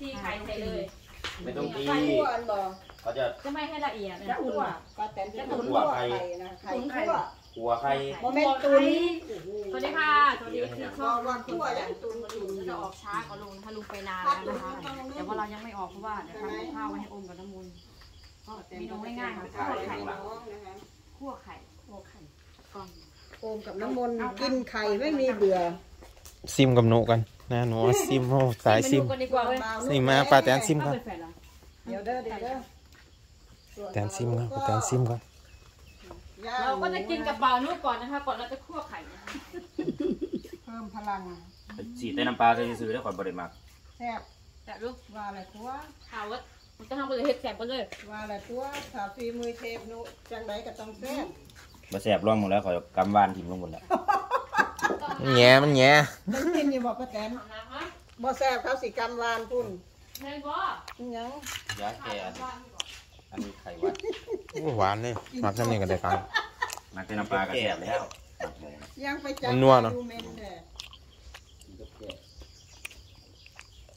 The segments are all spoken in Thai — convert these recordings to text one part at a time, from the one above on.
ตีไข่ใส่เลยไม่ต้องตีไข่คั่วอันบ่เขาจะ จะไม่ให้ละเอียดนะจะอุ่นปลาแตนจะอุ่นคั่คั่ววไข่ไข่นะไข่คั่วหัวใครโมเมนต์ตุนสวัสดีค่ะสวัสดีที่ชบออบกว่าคั่วอย่างตุนตุนจะออกช้ากว่าลุงถ้าลุงไปนานแล้วนะคะแต่ว่าเรายังไม่ออกเพราะว่าเดี๋ยวทำกับข้าวไว้ให้อมกับน้ำมูลก็เมนูง่ายๆค่ะคั่วไข่น้องนะคะคั่วไข่คั่วไข่ก่อนโอมกับน้ำมนต์กินไข่ไม่มีเบื่อซิมกับหนูกัน นะหนูว่าซิมโอ้สายซิมกันดีกว่าเว้ยนี่มาปลาแตนซิมเอาก่อนเป็นแฟนเหรอเดี๋ยวเด้อเดี๋ยวเด้อแตนซิมครับปลาแตนซิมก่อนเราก็จะกินกับเปล่านู้ก่อนนะคะ ก่อนเราจะคั่วไข่นะคะเพิ่มพลังสีใต้น้ำปลาซื้อได้ขอยบริมากแซ่บแต่ลูกว่าอะไรตัวข่าวว่ามันจะทำไปเลยเห็ดแสบไปเลยว่าอะไรตัวสาวฝีมือเทพนุจังไดก็ต้องแซ่บมาแสบร่องหมดแล้วขอยกำวานถิ่มลงหมดแล้ว มันแง่มันแง่ได้กินอยู่บ่ป้าแตนน้ำฮะบ่แซ่บเขาสิกำวานพุ่นแม่บออิหยังยาแก่อันนี้ไข่หวัดโอ้หวานเลยมักทำนี่กันได้กันมาใต้น้ำปลาก็แสบแล้วยังไปจับมันนัวเนอะดูเมนแท้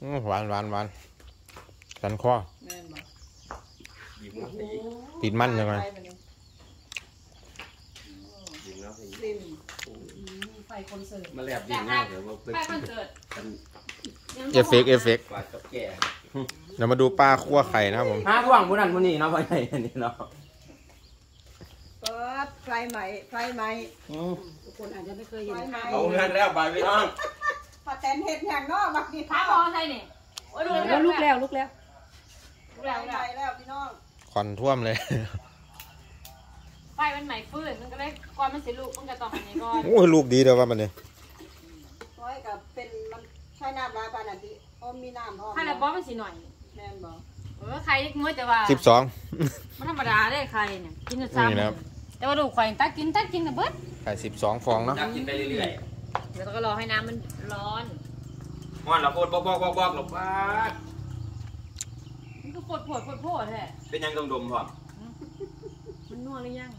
อื้อหวานหวานหวานสันคอแม่นบ่ยิ้มแล้วสิติดมันจังเลยไปบัดนี้ ยิ้มแล้วสิ ซิม ไฟคอนเสิร์ตมาแลบยิ้มแล้วเดี๋ยวมาเป็นไฟคอนเสิร์ตเอฟเฟกต์เอฟเฟกต์หวานกับแก่เดี๋ยวมาดูปลาคั่วไข่นะครับผมห้าท่วงผู้นั้นผู้นี้เนาะพ่อใหญ่อันนี้เนาะเปิดไฟใหม่ไฟใหม่ทุกคนอาจจะไม่เคยเห็นไฟใหม่เอาเงินแล้วไปพี่น้องพอแตนเฮ็ดอย่างเนาะบักนี้ท้าบอใช่เนี่ยโอ้ยลูกแล้วลูกแล้วลูกแล้วลูกไฟแล้วใหม่แล้วพี่น้องควันท่วมเลยไฟ มันใหม่ฟื้นมันก็เลยก่อนมันเสียลูกมันก็ต้องอันนี้ก่อนโอ้ยลูกดีเดี๋ยวว่ามันเนี่ยร้อยกับเป็นมันใช้น้ำลายปานนั้นติอ้อมมีน้ำพร้อมถ้าแล้วบอมันสีหน่อยแม่นบ่เออใครเล็กน้อยแต่ว่าสิบสองมันธรรมดาได้ใครเนี่ยกินจนซ้ำนี่นะครับแต่ว่าลูกข่อยตักกินตักกินนะเบิดไข่สิบสองฟองเนาะจับกินไปเรื่อยเดี๋ยวก็รอให้น้ำมันร้อนๆม่อนเราโคตรบอกบอกบอกบอกหลบป้าดมันก็ปวดปวดปวดปวดแท้เป็นยังดมๆพร้อมมันนัวหรือยัง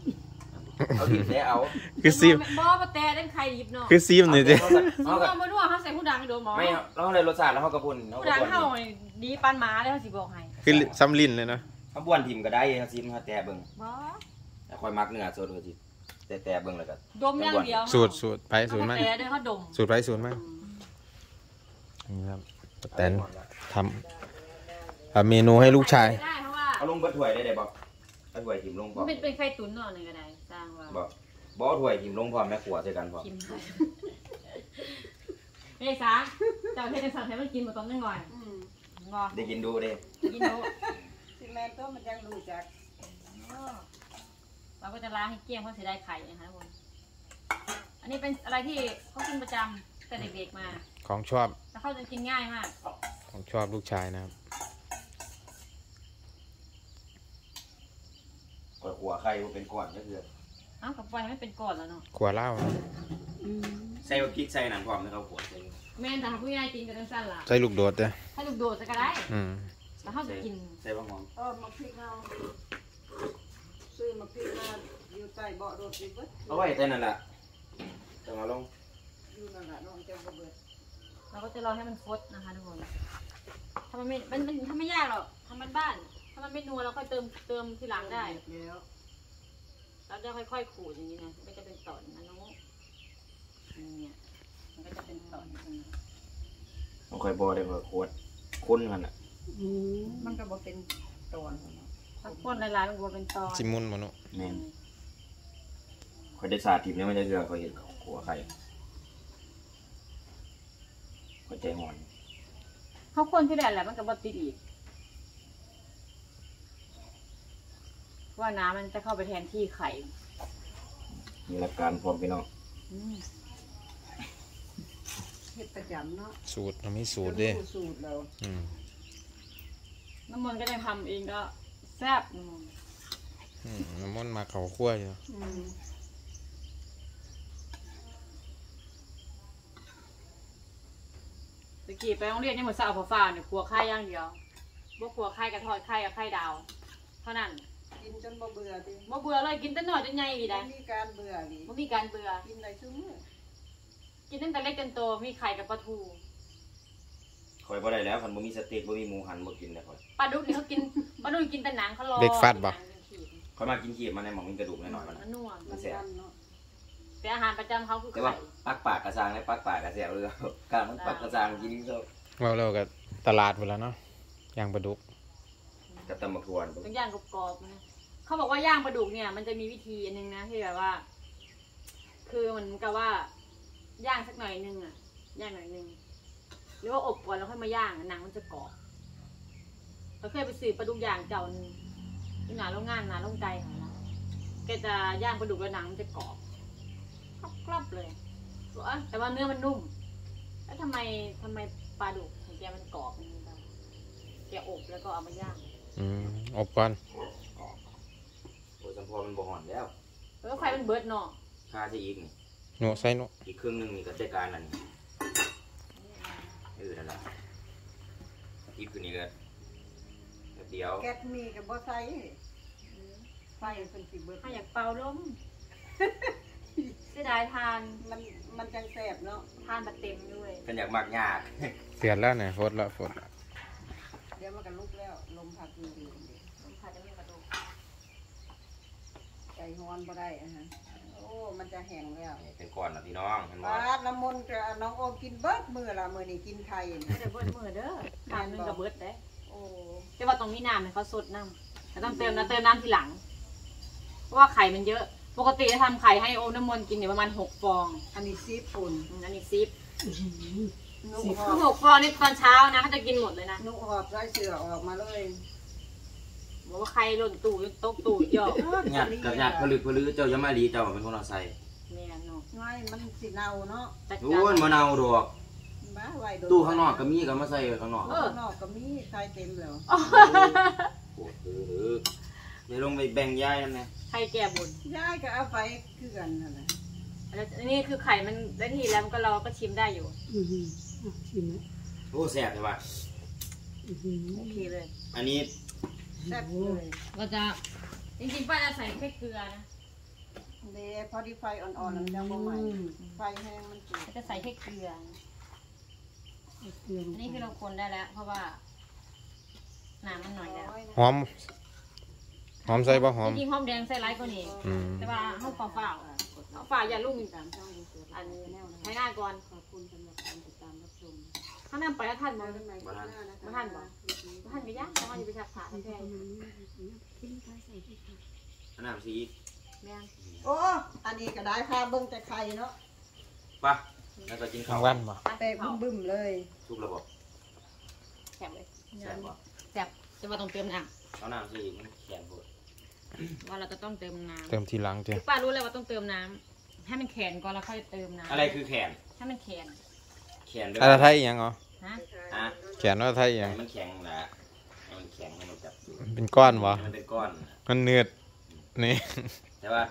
เอาดินได้เอาคือซิมบอปะแต่ได้ใครหยิบเนาะคือซิมหน่อยดิเอานัเอาวกับมานัวเขาใส่ผู้ดังให้โดนหมอไม่เราเลยรสชาติแล้วเขากระพุนเขาผู้กระดังพุนเข้านี่ดีปานหมาเลยเขาสิบอกให้คือซ้ำลิ้นเลยเนาะเขาบ้วนทิมก็ได้เขาซิมเขาแต่เบิ่งบอแต่คอยมักเนื้อสดเขาจิแต่แต่เบิ่งแล้วก็ดมอย่างเดียวสูตรสูตรไปสูตรมันแต่ด้วยเขาดมสูตรไปสูตรมันนี่ครับแตนทำทำเมนูให้ลูกชายได้เพราะว่าเอาลงเบดถ้วยได้เลยบอกเอาถ้วยทิมลงพร้มัอนมเป็นเป็นไข่ตุ๋นเนาะนี่ก็ได้ส ร้างว่าบอกบอกเอาถ้วยทิมลงพร้อมแม่ขวดใส่กันพร้อมกินได้ไม่ใช่สาเจ้าเทศสั่งให้มันกินมาตอนนั้นก่อนอืมงอได้กินดูเด้กินดูสิแม่นตัวมันยังรู้จักเราก็จะล้างให้เกลี้ยงเพราะเสียดายไข่นะคะทุกคนอันนี้เป็นอะไรที่เขากินประจำแต่เด็กๆมา ของชอบแล้วเขาจะกินง่ายมากของชอบลูกชายนะครับกดขัวไข่มันเป็นก้อนก็คือเอ้ากับไฟไม่เป็นก้อนแล้วเนาะขวดเหล้าใส่พริกใส่หนังพร้อมนะครับขวดใส่แม่นแต่ถ้าผู้ใหญ่กินก็ต้องสั้นล่ะใส่ลูกโดดเด้อถ้าลูกโดดจะก็ได้อืมแล้วเขาจะกินใส่บะหอมเออมาพริกเอาซื้อมาพริกมาอยู่ใต้เบาะรถอีกเบิดเอาไว้แต่นั่นแหละจะมาลงอยู่นั่นล่ะน้องจะบ่เบิดเราก็จะรอให้มันฟดนะคะทุกคนถ้ามันไม่มันมันทำไม่ยากหรอกทำมันบ้าน ถ้ามันไม่นัวเราค่อยเติมเติมทีหลังได้แล้ว เราจะค่อยๆขูดอย่างนี้นะมันก็จะเป็นตอนนะน้องเนี่ยมันก็จะเป็นตอนอย่างนี้ต้องคอยบอได้เพื่อขวดคุ้นกันอะมันก็บ่เป็นตอนเนาะถ้าข้นหลายๆมันก็เป็นตอนจิมุนมานุแม่นคอยได้สาธิตเนี่ยมันจะเชื่อคอยเห็นขัวไข่คอยใจหอนเขาข้นที่แรกแหละมันก็บติดอีก ว่าน้ำมันจะเข้าไปแทนที่ไข่มีหลักการพร้อมพี่น้องอืมเฮ็ดประจำเนาะสูตรทำให้สูตรเด้รู้สูตรเราอืมน้ำมันต์ก็จะทำเองก็แซ่บน้ำมันต์อืมน้ำมันมาเขาคั่วอยู่อืมตะกี้ไปโรงเรียนยังหมดสาวผัวฟ้าเนี่ยครัวไข่อย่างเดียวบ่ครัวไข่กับทอดไข่กับไข่ดาว เท่านั้น กินจนบ่เบื่อดิบ่เบื่อเลยกินแต่น้อยจนใหญ่ดีบ่ได้มีการเบื่อดิบ่มีการเบื่อ กินได้ซุมื้อกินตั้งแต่เล็กจนโตมีไข่กับปลาทูคอยบ่ได้แล้วคันบ่มีสเต็กบ่มีหมูหันบ่กินแล้วคอยปลาดุกนี่เขากินปลาดุกกินแต่หนังเขารอเด็กฟัดบ่ คอยมากินขีดมันในหมองมีกระดูกหน่อยๆมันมันนัวมันมันเนาะแต่อาหารประจำเขาคือแต่ไข่ว่าปักปากกระซางในปักปากกระเสียวเลยกลางมันปักกระซางกินก็เราเราก็ตลาดหมดแล้วเนาะย่างปลาดุกกับตำบักทวนต้องย่างกรอบๆนะ เขาบอกว่าย่างปลาดุกเนี่ย มันจะมีวิธีอันนึงนะที่แบบว่า คือเหมันกับว่า ย่างสักหน่อยนึงอะ ย่างหน่อยนึงหรือว่าอบก่อนแล้วค่อยมาย่างหนังมันจะกรอบเขาเคยไปสืบปลาดุกย่างเจ้าหนึงที่หนาโรงงานหนาโรงไก่ของเราแกจะย่างปลาดุกแล้วหนังมันจะกรอบกรอบเลยบอกว่าแต่ว่าเนื้อมันนุ่ม แล้วทำไมทำไมปลาดุกของแกมันกรอบมันแบบแกอบแล้วก็เอามาย่าง อืมอบก่อน พอมันบ่หอนแล้วแล้วไฟมันเบิดเนาะค่าจะอีกนี่หนูใส่หนูอีกครึ่งหนึงนี่ก็จัดการนั่นเออนั่นแหละอีกคืนนี้ก็แป๊บเดียว แก๊สมีกับบ่ใส่ไฟเป็นสิเบิดถ้าอยากเป่าลมเสียดายทานมันมันจังแสบเนาะทานแบบเต็มด้วยกันอยากมากยากเตือนแล้วเนี่ยฟดแล้วฟดแล้วเดี๋ยวมันก็ลุกแล้ว ลมพัดอยู่ดีลมพัดจะไม่กระดูกใจ ฮ้อนบ่ได้อะฮะโอ้มันจะแห้งแล้วนี่เป็นก้อนนะพี่น้องเห็นบ่ปาดน้ำมนต์จะน้องโอมกินเบิดมื้อละมื้อนี้กินไข่นี่ไม่ได้เบิดมือเด้อน้ำนึงกับเบิดเด้โอ้แต่ว่าตรงนี้น้ำเนี่ยเขาสดน้ำแต่ต้องเติมนะเติมน้ำทีหลัง เพราะว่าไข่มันเยอะ ปกติจะทำไข่ให้โอมน้ำมนต์กินเนี่ยประมาณหกฟองอันนี้ซีปุ่นอืมอันนี้ซิปนุ่หอคือบหกฟองนี่ตอนเช้านะเขาจะกินหมดเลยนะนุ่หอบไส้เสือออกมาเลย บอกว่าใครหล่นตู่ยกโต๊ะตู่ยอกหยัดกับหยัดผลึกผลือเจ้าอยามาลีเจ้าเป็นคนเอาใส่แม่เนาะง่ายมันสิเน่าเนาะจัดโอ้การยมะนาวดอกบ้าไว้โดนตู้ข้างนอกก็มีก็มาใส่ไว้ข้างนอกข้างนอกก็มีใส่เต็มแล้วโอ้โหเดี๋ยวลงไปแบ่งย้ายนั่นไงใครแก่บุญยายก็เอาไปคือกันนั่นแหละแล้วอันนี้คือไข่มันได้ที่แล้วมันก็เราก็ชิมได้อยู่โอ้แซ่บเลยว่ะโอเคเลย อันนี้ แซ่บเลยเราจะจริงๆป้าจะใส่แค่เกลือนะเดพอดีไฟอ่อนๆแล้วจะบ่ใหม่ไฟแห้งมันจืดเราจะใส่แค่เกลือนะอันนี้คือเราคนได้แล้ว เพราะว่าน้ำมันหน่อยแล้วหอม หอมใส่บ่หอมจริงๆหอมแดงใส่ไรก็นี่อืมแต่ว่าห้องเปล่าเปล่าเอาฝ่าอย่าลุ่มอีกกันอันใช้หน้าก่อนขอบคุณสำหรับการติดตามรับชม ข้างหน้าไปแล้วท่านบอลเรื่องในคลิปหน้านะคะท่านบอกท่านก็ยากเพราะว่าอยู่ไปชักขาแท้อันน้ำซีอีกแม่งโอ้ อันนี้ก็ได้ค่ะเบิ่งแต่ไข่เนาะไปะแล้วก็กินข้าข้าวงวันบ่แตกบึ้มๆเลยทุกระบบแสบเลยแซ่บบ่แสบจะว่าต้องเติมน้เอาน้ำซีอีกมันแข็งโพดำว่าเราจะต้องเติมน้เติมทีหลังเจ้ำป้ารู้เลยว่าต้องเติมน้ำให้มันแข็งก่อนแล้วค่อยเติมน้ำอะไรคือแขนให้มันแข็งแขนด้วยอะไรไทยอีหยังเหรอ ฮะฮะแขนว่าไทยอีหยังให้มันแข็งนะให้มันแข็งให้มันจับเป็นก้อนบ่ให้มันเป็นก้อน มันเนืดนี่แต่ว่า